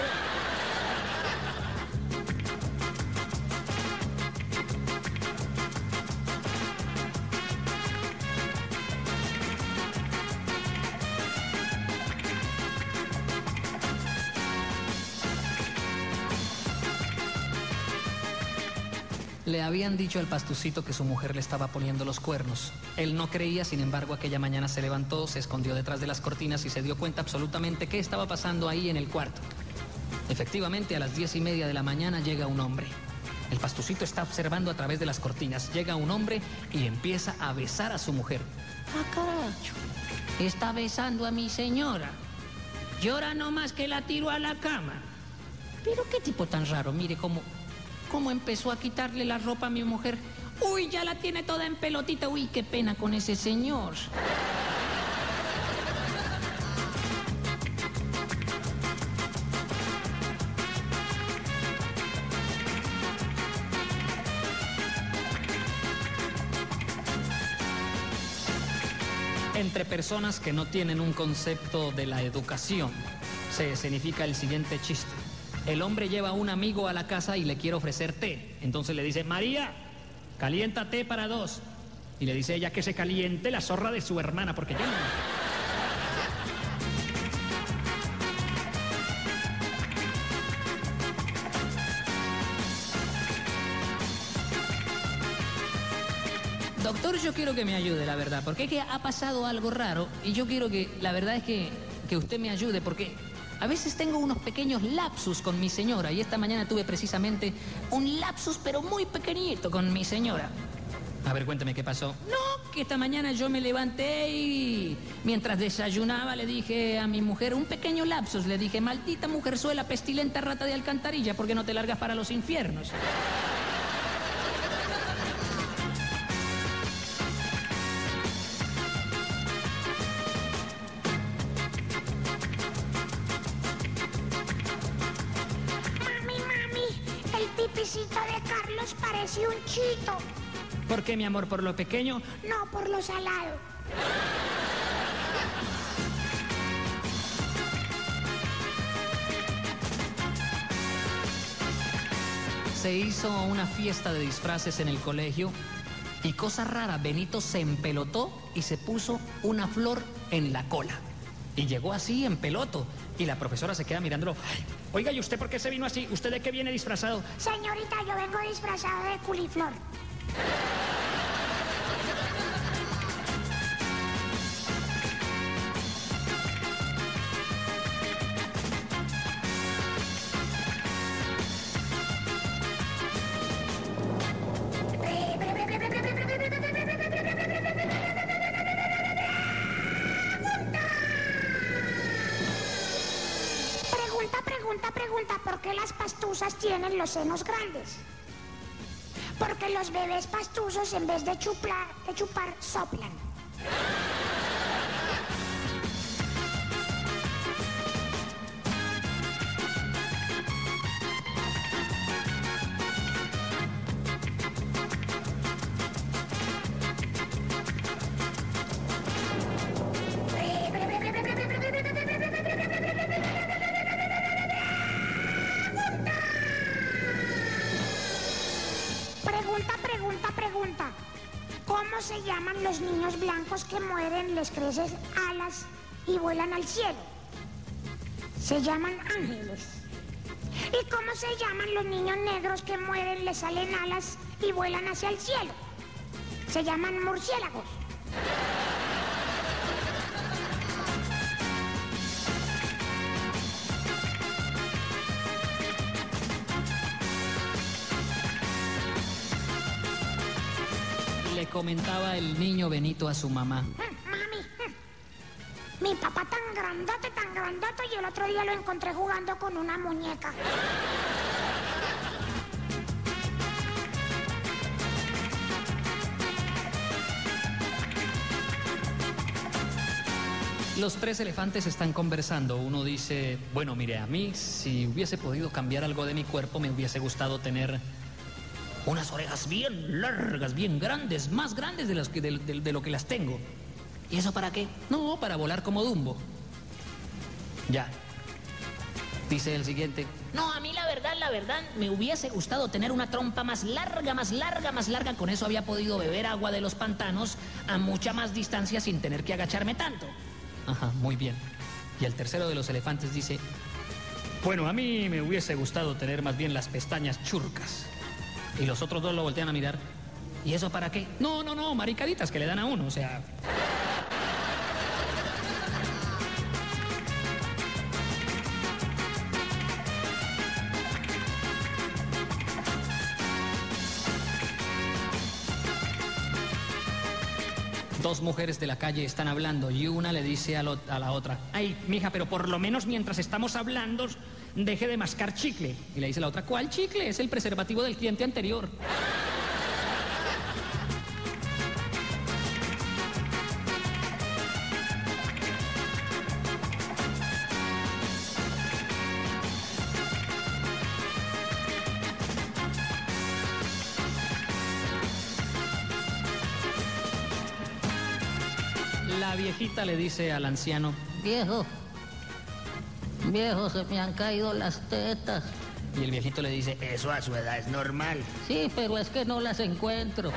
Speaker 1: Habían dicho al pastucito que su mujer le estaba poniendo los cuernos. Él no creía, sin embargo, aquella mañana se levantó, se escondió detrás de las cortinas y se dio cuenta absolutamente qué estaba pasando ahí en el cuarto. Efectivamente, a las diez y media de la mañana llega un hombre. El pastucito está observando a través de las cortinas. Llega un hombre y empieza a besar a su mujer.
Speaker 4: Ah, caracho. Está besando a mi señora. Llora nomás que la tiro a la cama. Pero qué tipo tan raro, mire cómo cómo empezó a quitarle la ropa a mi mujer. Uy, ya la tiene toda en pelotita. Uy, qué pena con ese señor.
Speaker 1: Entre personas que no tienen un concepto de la educación, se significa el siguiente chiste. El hombre lleva a un amigo a la casa y le quiere ofrecer té. Entonces le dice, María, calienta té para dos. Y le dice ella que se caliente la zorra de su hermana, porque yo no... Doctor, yo quiero que me ayude, la verdad, porque es que ha pasado algo raro y yo quiero que, la verdad es que, que usted me ayude, porque a veces tengo unos pequeños lapsus con mi señora y esta mañana tuve precisamente un lapsus pero muy pequeñito con mi señora. A ver, cuéntame qué pasó. No, que esta mañana yo me levanté y mientras desayunaba le dije a mi mujer un pequeño lapsus. Le dije, maldita mujerzuela, pestilenta rata de alcantarilla, ¿por qué no te largas para los infiernos? Qué, mi amor? ¿Por lo pequeño?
Speaker 2: No por lo salado.
Speaker 1: Se hizo una fiesta de disfraces en el colegio y cosa rara, Benito se empelotó y se puso una flor en la cola. Y llegó así en peloto y la profesora se queda mirándolo. "Ay, Oiga, ¿y usted por qué se vino así? ¿Usted de qué viene disfrazado?
Speaker 2: Señorita, yo vengo disfrazado de culiflor. Porque los bebés pastuzos en vez de chupar, de chupar soplan. Blancos que mueren, les crecen alas y vuelan al cielo? Se llaman ángeles. ¿Y cómo se llaman los niños negros que mueren, les salen alas y vuelan hacia el cielo? Se llaman murciélagos.
Speaker 1: Comentaba el niño Benito a su mamá.
Speaker 2: Mm, Mami, mm. mi papá tan grandote, tan grandote, y el otro día lo encontré jugando con una muñeca.
Speaker 1: Los tres elefantes están conversando. Uno dice, bueno, mire, a mí si hubiese podido cambiar algo de mi cuerpo, me hubiese gustado tener unas orejas bien largas, bien grandes, más grandes de, las que, de, lo que las tengo.
Speaker 4: ¿Y eso para qué?
Speaker 1: No, para volar como Dumbo. Ya. Dice el siguiente,
Speaker 3: No, a mí la verdad, la verdad, me hubiese gustado tener una trompa más larga, más larga, más larga. Con eso había podido beber agua de los pantanos a mucha más distancia sin tener que agacharme tanto.
Speaker 1: Ajá, muy bien. Y el tercero de los elefantes dice, bueno, a mí me hubiese gustado tener más bien las pestañas churcas. Y los otros dos lo voltean a mirar.
Speaker 3: ¿Y eso para qué?
Speaker 1: No, no, no, maricaditas que le dan a uno, o sea... Dos mujeres de la calle están hablando y una le dice a, a la otra,
Speaker 3: Ay, mija, pero por lo menos mientras estamos hablando, deje de mascar chicle.
Speaker 1: y le dice la otra, ¿cuál chicle? Es el preservativo del cliente anterior. La viejita le dice al anciano,
Speaker 4: Viejo, viejo, se me han caído las tetas.
Speaker 1: y el viejito le dice,
Speaker 3: Eso a su edad es normal.
Speaker 4: Sí, pero es que no las encuentro.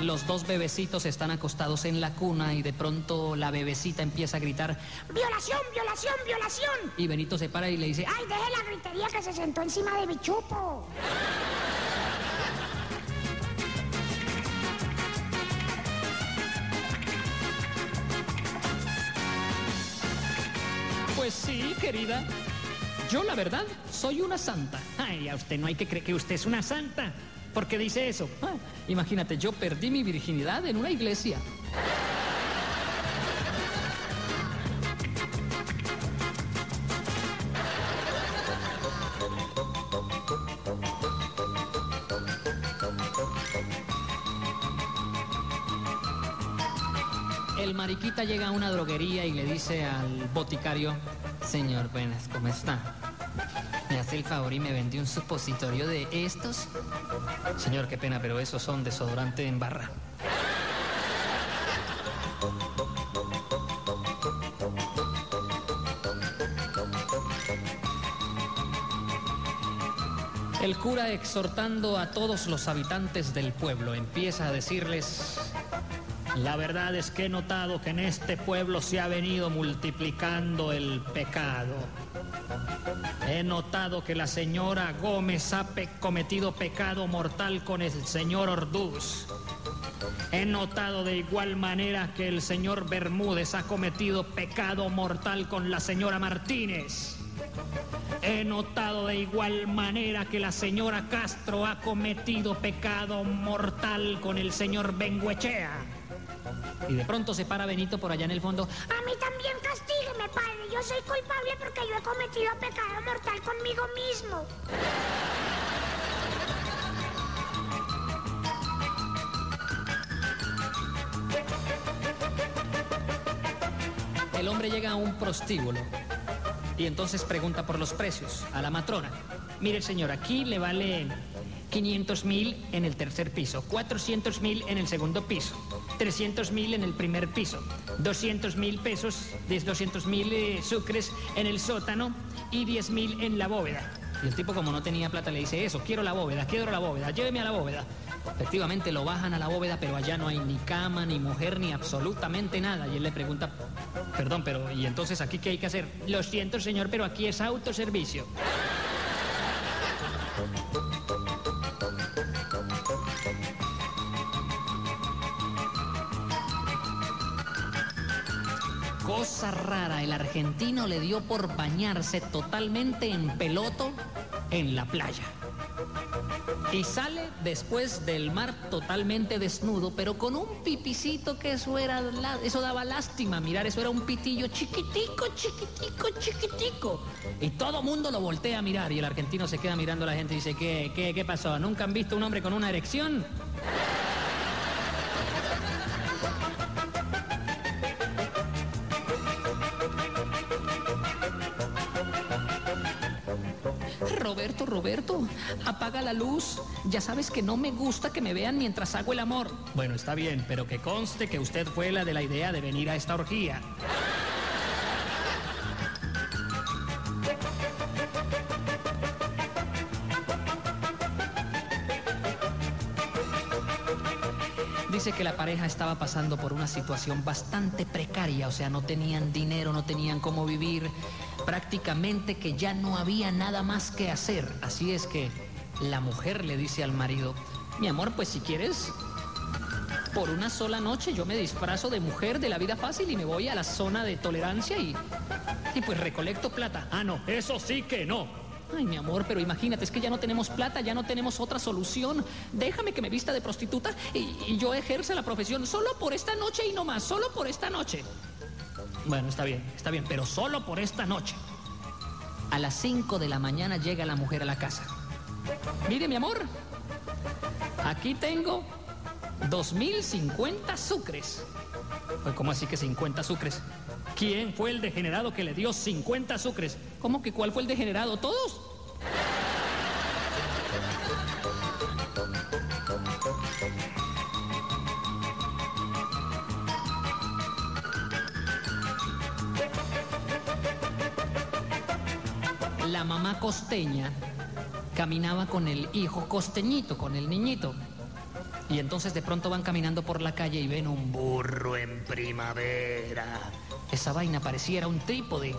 Speaker 1: Los dos bebecitos están acostados en la cuna y de pronto la bebecita empieza a gritar
Speaker 2: Violación, violación, violación.
Speaker 1: y Benito se para y le dice,
Speaker 2: Ay, deje la gritería que se sentó encima de mi chupo.
Speaker 1: Querida, yo la verdad soy una santa.
Speaker 3: Ay, a usted no hay que creer que usted es una santa. ¿Por qué dice eso?
Speaker 1: Ah, imagínate, yo perdí mi virginidad en una iglesia. El mariquita llega a una droguería y le dice al boticario, señor, buenas, ¿cómo está? ¿Me hace el favor y me vende un supositorio de estos? Señor, qué pena, pero esos son desodorante en barra. El cura exhortando a todos los habitantes del pueblo empieza a decirles,
Speaker 3: La verdad es que he notado que en este pueblo se ha venido multiplicando el pecado. He notado que la señora Gómez ha cometido pecado mortal con el señor Orduz. He notado de igual manera que el señor Bermúdez ha cometido pecado mortal con la señora Martínez. He notado de igual manera que la señora Castro ha cometido pecado mortal con el señor Benguechea.
Speaker 1: Y de pronto se para Benito por allá en el fondo,
Speaker 2: A mí también castígueme, padre. Yo soy culpable porque yo he cometido pecado mortal conmigo mismo.
Speaker 1: El hombre llega a un prostíbulo y entonces pregunta por los precios a la matrona.
Speaker 3: Mire, señor, aquí le vale 500 mil en el tercer piso, 400 mil en el segundo piso, 300 mil en el primer piso, 200 mil pesos, 200 mil eh, sucres en el sótano y 10 mil en la bóveda.
Speaker 1: Y el tipo como no tenía plata le dice eso, quiero la bóveda, quiero la bóveda, lléveme a la bóveda. Efectivamente lo bajan a la bóveda, pero allá no hay ni cama, ni mujer, ni absolutamente nada. Y él le pregunta, perdón, pero ¿y entonces aquí qué hay que hacer?
Speaker 3: Lo siento, señor, pero aquí es autoservicio.
Speaker 1: Cosa rara, el argentino le dio por bañarse totalmente en peloto en la playa. Y sale después del mar totalmente desnudo, pero con un pipicito que eso era, eso daba lástima. Mirar, eso era un pitillo chiquitico, chiquitico, chiquitico. Y todo mundo lo voltea a mirar y el argentino se queda mirando a la gente y dice, ¿qué, qué, qué pasó? ¿Nunca han visto un hombre con una erección? Roberto, apaga la luz. Ya sabes que no me gusta que me vean mientras hago el amor. Bueno, está bien, pero que conste que usted fue la de la idea de venir a esta orgía. Dice que la pareja estaba pasando por una situación bastante precaria, o sea, no tenían dinero, no tenían cómo vivir, prácticamente que ya no había nada más que hacer. Así es que la mujer le dice al marido, mi amor, pues si quieres, por una sola noche yo me disfrazo de mujer de la vida fácil y me voy a la zona de tolerancia y, y pues recolecto plata. Ah, no, eso sí que no. Ay, mi amor, pero imagínate, es que ya no tenemos plata, ya no tenemos otra solución. Déjame que me vista de prostituta y, yo ejerza la profesión solo por esta noche y no más, solo por esta noche. Bueno, está bien, está bien, pero solo por esta noche. A las 5 de la mañana llega la mujer a la casa. Mire, mi amor, aquí tengo 2.050 sucres. ¿Cómo así que 50 sucres? ¿Quién fue el degenerado que le dio 50 sucres? ¿Cómo que cuál fue el degenerado? ¿Todos? Costeña caminaba con el hijo costeñito, con el niñito. Y entonces de pronto van caminando por la calle y ven un burro en primavera. Esa vaina pareciera un trípode.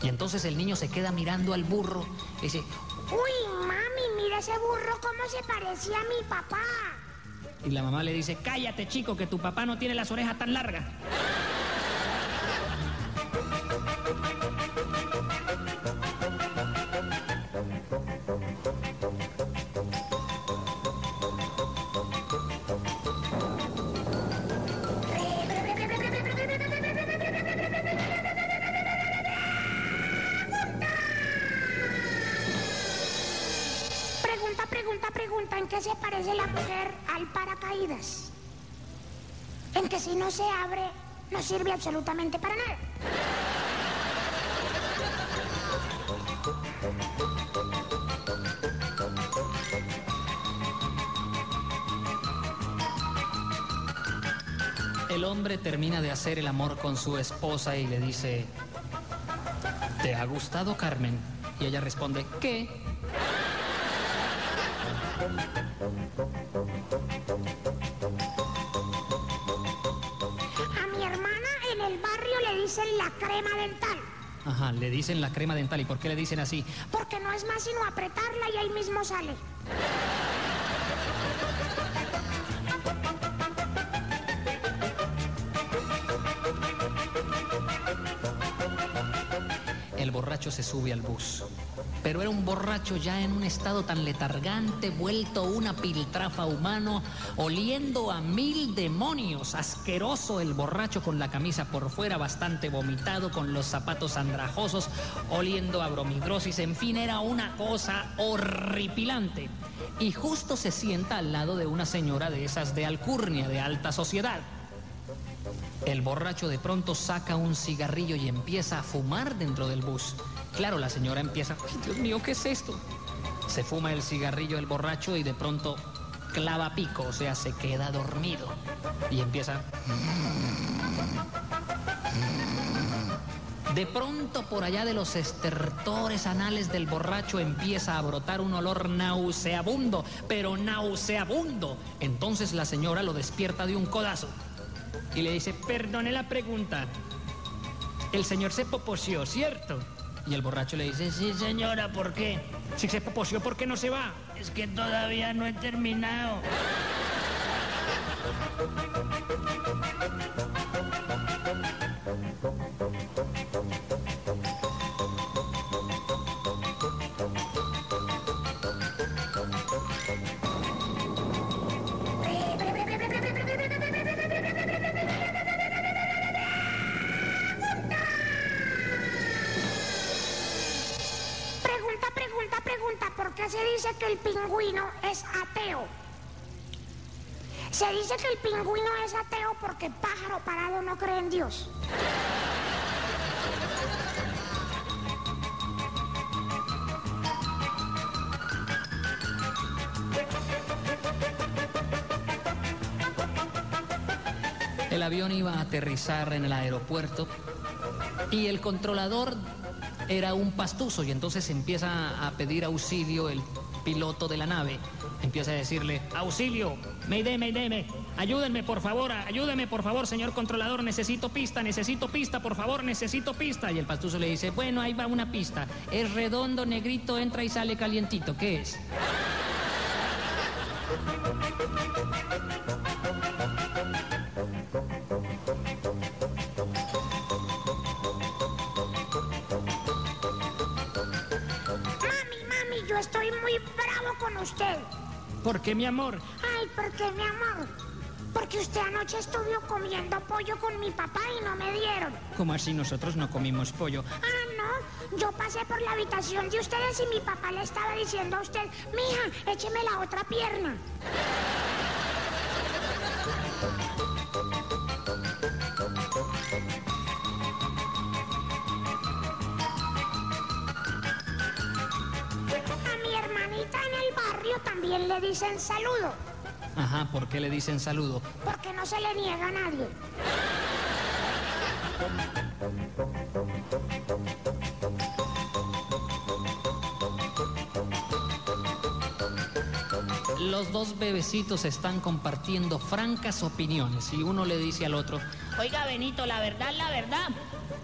Speaker 1: Y entonces el niño se queda mirando al burro y dice,
Speaker 2: Uy, mami, mira ese burro cómo se parecía a mi papá.
Speaker 1: Y la mamá le dice, cállate chico, que tu papá no tiene las orejas tan largas.
Speaker 2: Si no se abre, no sirve absolutamente para nada.
Speaker 1: El hombre termina de hacer el amor con su esposa y le dice, ¿te ha gustado Carmen? Y ella responde, ¿qué?
Speaker 2: Dicen la crema dental.
Speaker 1: Ajá, le dicen la crema dental. ¿Y por qué le dicen así?
Speaker 2: Porque no es más sino apretarla y ahí mismo sale.
Speaker 1: El borracho se sube al bus pero era un borracho ya en un estado tan letargante, vuelto una piltrafa humano, oliendo a mil demonios, asqueroso el borracho con la camisa por fuera, bastante vomitado, con los zapatos andrajosos, oliendo a bromidrosis, en fin, era una cosa horripilante. Y justo se sienta al lado de una señora de esas de alcurnia, de alta sociedad. El borracho de pronto saca un cigarrillo y empieza a fumar dentro del bus. Claro, la señora empieza, Dios mío, ¿qué es esto? Se fuma el cigarrillo el borracho y de pronto clava pico, o sea, se queda dormido. Y empieza... De pronto por allá de los estertores anales del borracho empieza a brotar un olor nauseabundo, pero nauseabundo. Entonces la señora lo despierta de un codazo y le dice, perdone la pregunta, el señor se poposió, ¿cierto? Y el borracho le dice, sí señora, ¿por qué? Si se poposió, ¿por qué no se va? Es que todavía no he terminado.
Speaker 2: Pingüino es ateo? Se dice que el pingüino es ateo porque pájaro parado no cree en Dios.
Speaker 1: El avión iba a aterrizar en el aeropuerto y el controlador era un pastuso y entonces empieza a pedir auxilio el piloto de la nave. Empieza a decirle,
Speaker 3: Auxilio, Mayday, Mayday, me- ayúdenme por favor, ayúdenme por favor, señor controlador, necesito pista, necesito pista, por favor, necesito pista.
Speaker 1: y el pastuso le dice, bueno, ahí va una pista. Es redondo, negrito, entra y sale calientito. ¿Qué es?
Speaker 2: Con usted.
Speaker 3: ¿Por qué, mi amor?
Speaker 2: Ay, ¿por qué, mi amor? Porque usted anoche estuvo comiendo pollo con mi papá y no me dieron.
Speaker 1: ¿Cómo así nosotros no comimos pollo?
Speaker 2: Ah, no. Yo pasé por la habitación de ustedes y mi papá le estaba diciendo a usted, mija, écheme la otra pierna. Le dicen saludo,
Speaker 1: Ajá, ¿por qué le dicen saludo?
Speaker 2: porque no se le niega a nadie.
Speaker 1: Los dos bebecitos están compartiendo francas opiniones y uno le dice al otro,
Speaker 4: Oiga, Benito, la verdad, la verdad.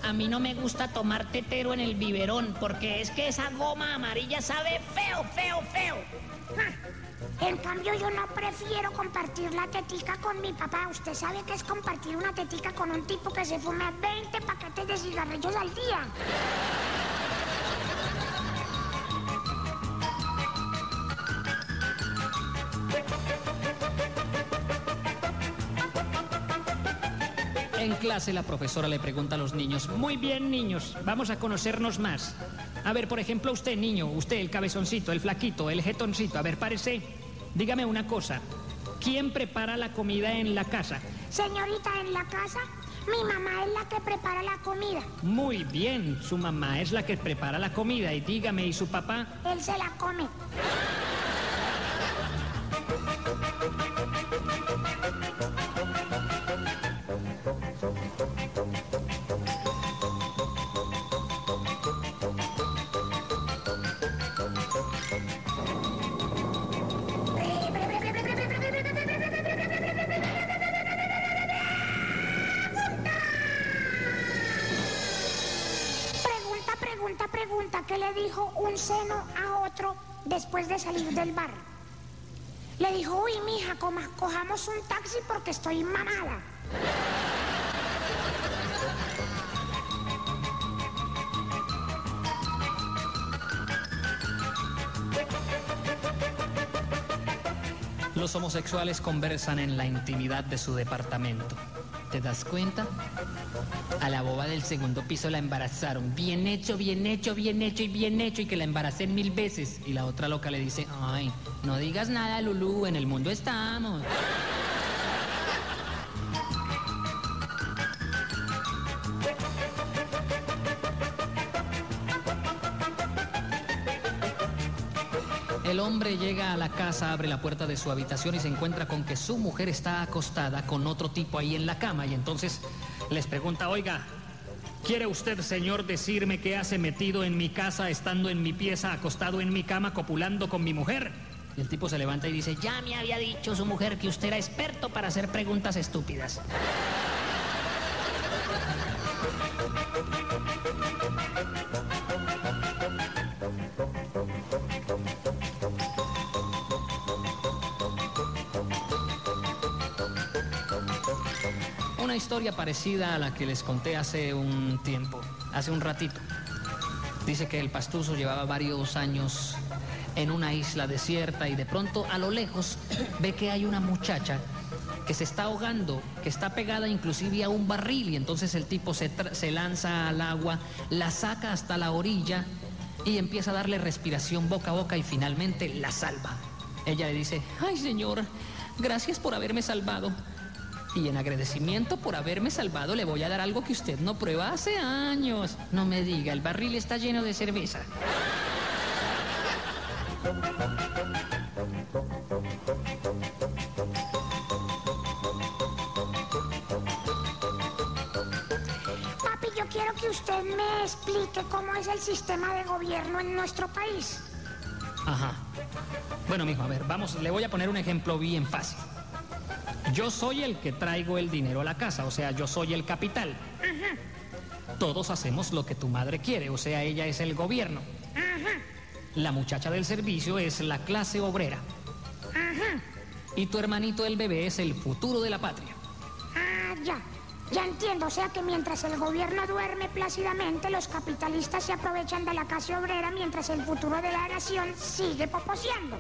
Speaker 4: A mí no me gusta tomar tetero en el biberón porque es que esa goma amarilla sabe feo, feo, feo.
Speaker 2: Ja. En cambio, yo no prefiero compartir la tetica con mi papá. Usted sabe que es compartir una tetica con un tipo que se fume 20 paquetes de cigarrillos al día.
Speaker 1: en clase la profesora le pregunta a los niños,
Speaker 3: Muy bien, niños, vamos a conocernos más. A ver, por ejemplo, usted, niño, usted, el cabezoncito, el flaquito, el jetoncito, a ver, párese. Dígame una cosa. ¿Quién prepara la comida en la casa?
Speaker 2: Señorita, en la casa, mi mamá es la que prepara la comida.
Speaker 3: Muy bien, su mamá es la que prepara la comida y dígame, ¿y su papá?
Speaker 2: Él se la come. Después de salir del bar? Le dijo, uy, mija, coma- cojamos un taxi porque estoy mamada.
Speaker 1: los homosexuales conversan en la intimidad de su departamento. ¿Te das cuenta? A la boba del segundo piso la embarazaron. Bien hecho, bien hecho, bien hecho y bien hecho y que la embaracen mil veces. Y la otra loca le dice, ay, no digas nada, Lulú, en el mundo estamos. El hombre llega a la casa, abre la puerta de su habitación y se encuentra con que su mujer está acostada con otro tipo ahí en la cama. Y entonces
Speaker 3: Les pregunta, oiga, ¿quiere usted, señor, decirme qué hace metido en mi casa, estando en mi pieza, acostado en mi cama, copulando con mi mujer?
Speaker 1: y el tipo se levanta y dice, ya
Speaker 4: me había dicho su mujer que usted era experto para hacer preguntas estúpidas.
Speaker 1: Una historia parecida a la que les conté hace un tiempo, hace un ratito. Dice que el pastuso llevaba varios años en una isla desierta y de pronto a lo lejos ve que hay una muchacha que se está ahogando, que está pegada inclusive a un barril y entonces el tipo se, se lanza al agua, la saca hasta la orilla y empieza a darle respiración boca a boca y finalmente la salva. Ella le dice, ay señor, gracias por haberme salvado. Y en agradecimiento por haberme salvado le voy a dar algo que usted no prueba hace años. No me diga, el barril está lleno de cerveza.
Speaker 2: Papi, yo quiero que usted me explique cómo es el sistema de gobierno en nuestro país.
Speaker 1: Ajá. Bueno, mijo, a ver, vamos, le voy a poner un ejemplo bien fácil. Yo soy el que traigo el dinero a la casa, o sea, yo soy el capital. Todos hacemos lo que tu madre quiere, o sea, ella es el gobierno. La muchacha del servicio es la clase obrera. Y tu hermanito el bebé es el futuro de la patria.
Speaker 2: Ah, ya. Ya entiendo, o sea que mientras el gobierno duerme plácidamente, los capitalistas se aprovechan de la clase obrera mientras el futuro de la nación sigue poposeando.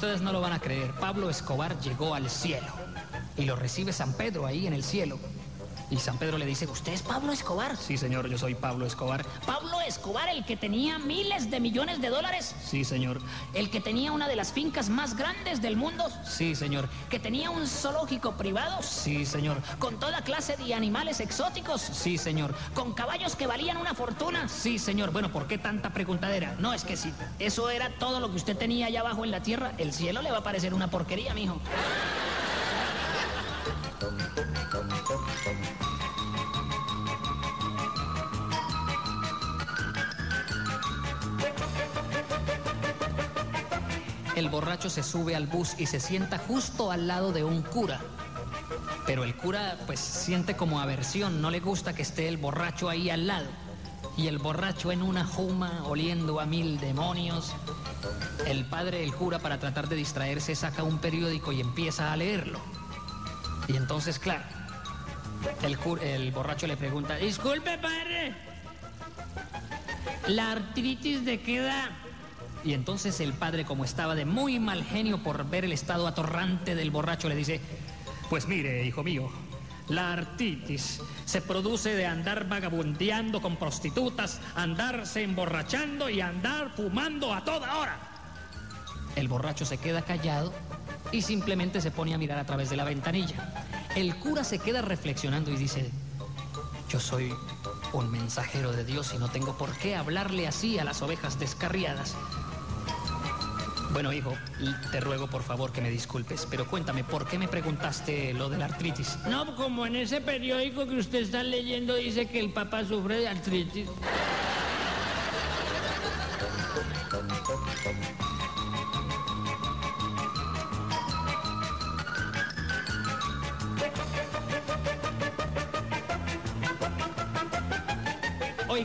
Speaker 1: Ustedes no lo van a creer. Pablo Escobar llegó al cielo y lo recibe San Pedro ahí en el cielo. Y San Pedro le dice, ¿usted es Pablo Escobar? Sí, señor, yo soy Pablo Escobar.
Speaker 4: ¿Pablo Escobar, el que tenía miles de millones de dólares?
Speaker 1: Sí, señor.
Speaker 4: ¿El que tenía una de las fincas más grandes del mundo?
Speaker 1: Sí, señor.
Speaker 4: ¿Que tenía un zoológico privado?
Speaker 1: Sí, señor.
Speaker 4: ¿Con toda clase de animales exóticos?
Speaker 1: Sí, señor.
Speaker 4: ¿Con caballos que valían una fortuna?
Speaker 1: Sí, señor. Bueno, ¿por qué tanta preguntadera?
Speaker 4: No, es que si eso era todo lo que usted tenía allá abajo en la tierra, el cielo le va a parecer una porquería, mijo.
Speaker 1: El borracho se sube al bus y se sienta justo al lado de un cura. Pero el cura pues siente como aversión, no le gusta que esté el borracho ahí al lado. Y el borracho en una juma oliendo a mil demonios. El padre del cura para tratar de distraerse saca un periódico y empieza a leerlo. Y entonces, claro, el, borracho le pregunta, disculpe padre, ¿la artritis de qué da? Y entonces el padre, como estaba de muy mal genio por ver el estado atorrante del borracho, le dice, pues mire, hijo mío, la artritis se produce de andar vagabundeando con prostitutas, andarse emborrachando y andar fumando a toda hora. El borracho se queda callado y simplemente se pone a mirar a través de la ventanilla. El cura se queda reflexionando y dice, yo soy un mensajero de Dios y no tengo por qué hablarle así a las ovejas descarriadas. Bueno, hijo, te ruego por favor que me disculpes, pero cuéntame, ¿por qué me preguntaste lo de la artritis?
Speaker 3: No, como en ese periódico que usted está leyendo dice que el papá sufre de artritis.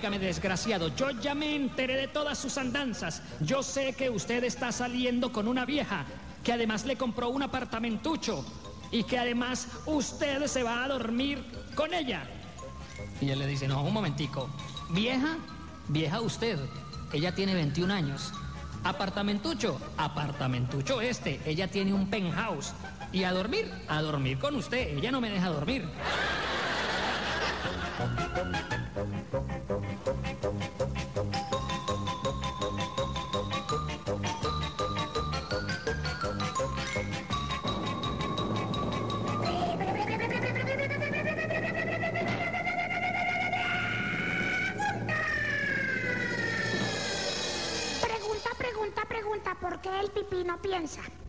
Speaker 1: Desgraciado, yo ya me enteré de todas sus andanzas. Yo sé que usted está saliendo con una vieja, que además le compró un apartamentucho y que además usted se va a dormir con ella. Y él le dice, no, un momentico, vieja, vieja usted, ella tiene 21 años. Apartamentucho, apartamentucho este, ella tiene un penthouse. Y a dormir, a dormir con usted, ella no me deja dormir.
Speaker 2: Pregunta, pregunta,